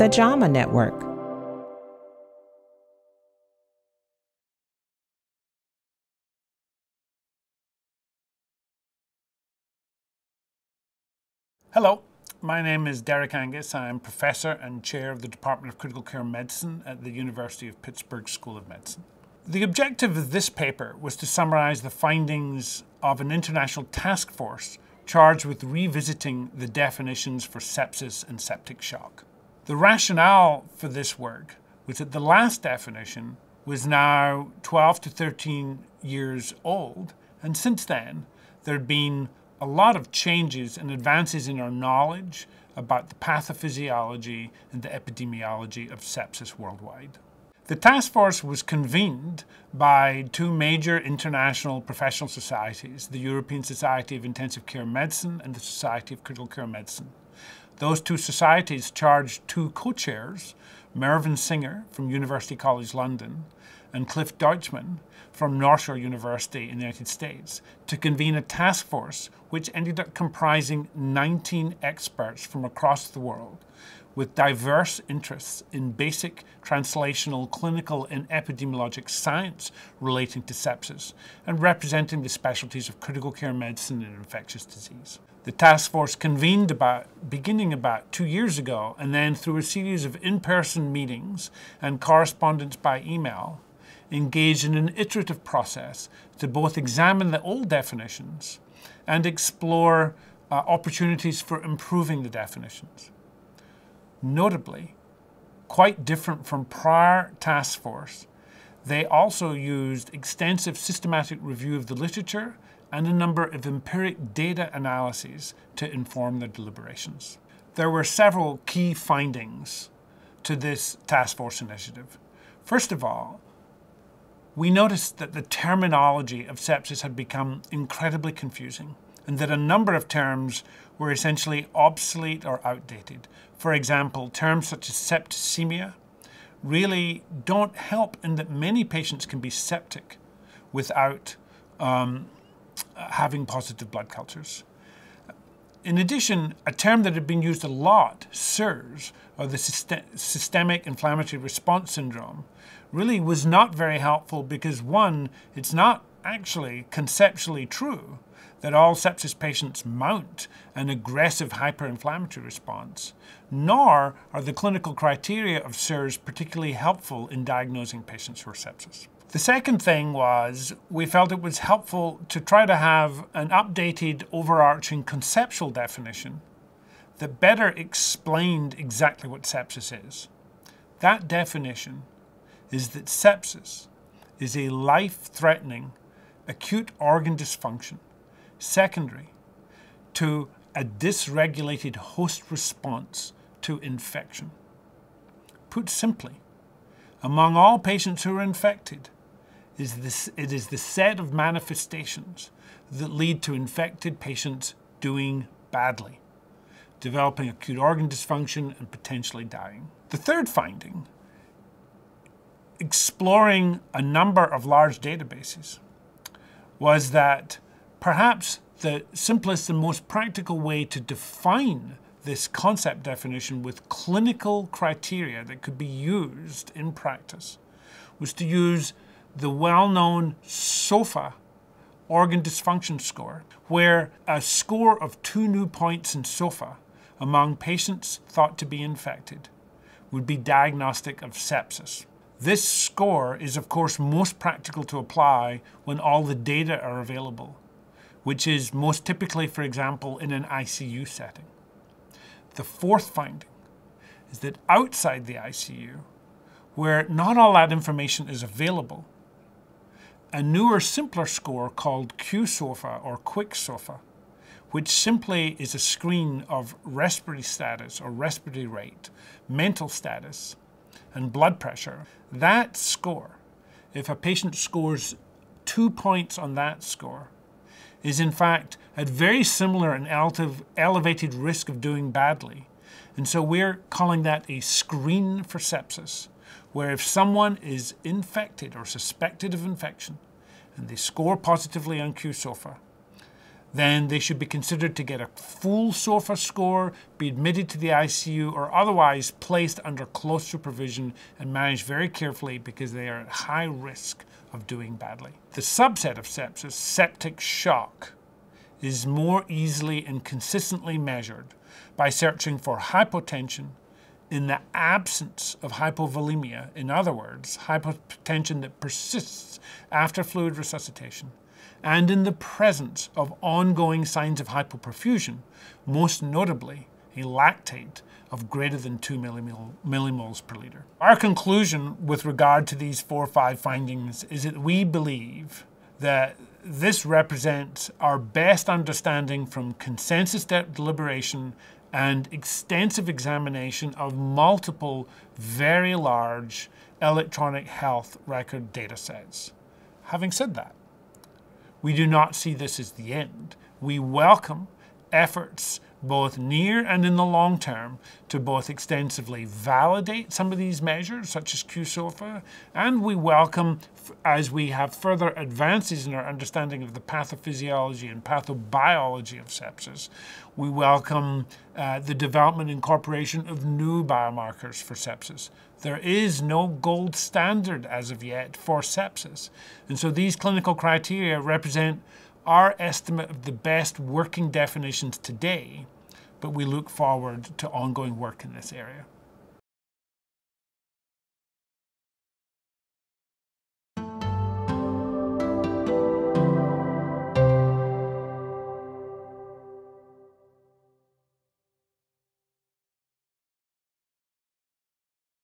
the JAMA Network. Hello, my name is Derek Angus. I am professor and chair of the Department of Critical Care Medicine at the University of Pittsburgh School of Medicine. The objective of this paper was to summarize the findings of an international task force charged with revisiting the definitions for sepsis and septic shock. The rationale for this work was that the last definition was now 12 to 13 years old, and since then there had been a lot of changes and advances in our knowledge about the pathophysiology and the epidemiology of sepsis worldwide. The task force was convened by two major international professional societies, the European Society of Intensive Care Medicine and the Society of Critical Care Medicine. Those two societies charged two co-chairs, Mervyn Singer from University College London and Cliff Deutschman from North Shore University in the United States to convene a task force which ended up comprising 19 experts from across the world with diverse interests in basic translational, clinical, and epidemiologic science relating to sepsis and representing the specialties of critical care medicine and infectious disease. The task force convened about beginning about two years ago, and then through a series of in-person meetings and correspondence by email, engaged in an iterative process to both examine the old definitions and explore uh, opportunities for improving the definitions. Notably, quite different from prior task force, they also used extensive systematic review of the literature and a number of empiric data analyses to inform their deliberations. There were several key findings to this task force initiative. First of all, we noticed that the terminology of sepsis had become incredibly confusing and that a number of terms were essentially obsolete or outdated. For example, terms such as septicemia really don't help in that many patients can be septic without um, having positive blood cultures. In addition, a term that had been used a lot, SIRS, or the Systemic Inflammatory Response Syndrome, really was not very helpful because one, it's not actually conceptually true that all sepsis patients mount an aggressive hyperinflammatory response, nor are the clinical criteria of SIRS particularly helpful in diagnosing patients with sepsis. The second thing was we felt it was helpful to try to have an updated overarching conceptual definition that better explained exactly what sepsis is. That definition is that sepsis is a life-threatening acute organ dysfunction secondary to a dysregulated host response to infection. Put simply, among all patients who are infected, is this, it is the set of manifestations that lead to infected patients doing badly, developing acute organ dysfunction and potentially dying. The third finding, exploring a number of large databases, was that perhaps the simplest and most practical way to define this concept definition with clinical criteria that could be used in practice was to use the well-known SOFA organ dysfunction score, where a score of two new points in SOFA among patients thought to be infected would be diagnostic of sepsis. This score is of course most practical to apply when all the data are available, which is most typically, for example, in an ICU setting. The fourth finding is that outside the ICU, where not all that information is available, a newer, simpler score called QSOFA or QuickSOFA, which simply is a screen of respiratory status or respiratory rate, mental status, and blood pressure. That score, if a patient scores two points on that score, is in fact at very similar and elevated risk of doing badly. And so we're calling that a screen for sepsis where if someone is infected or suspected of infection and they score positively on QSOFA, then they should be considered to get a full SOFA score, be admitted to the ICU, or otherwise placed under close supervision and managed very carefully because they are at high risk of doing badly. The subset of sepsis, septic shock, is more easily and consistently measured by searching for hypotension in the absence of hypovolemia, in other words, hypotension that persists after fluid resuscitation, and in the presence of ongoing signs of hypoperfusion, most notably a lactate of greater than 2 millimoles per litre. Our conclusion with regard to these four or five findings is that we believe that this represents our best understanding from consensus deliberation and extensive examination of multiple very large electronic health record data sets. Having said that, we do not see this as the end. We welcome efforts both near and in the long term to both extensively validate some of these measures, such as QSOFA, and we welcome, as we have further advances in our understanding of the pathophysiology and pathobiology of sepsis, we welcome uh, the development and incorporation of new biomarkers for sepsis. There is no gold standard as of yet for sepsis, and so these clinical criteria represent our estimate of the best working definitions today, but we look forward to ongoing work in this area.